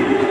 Amen.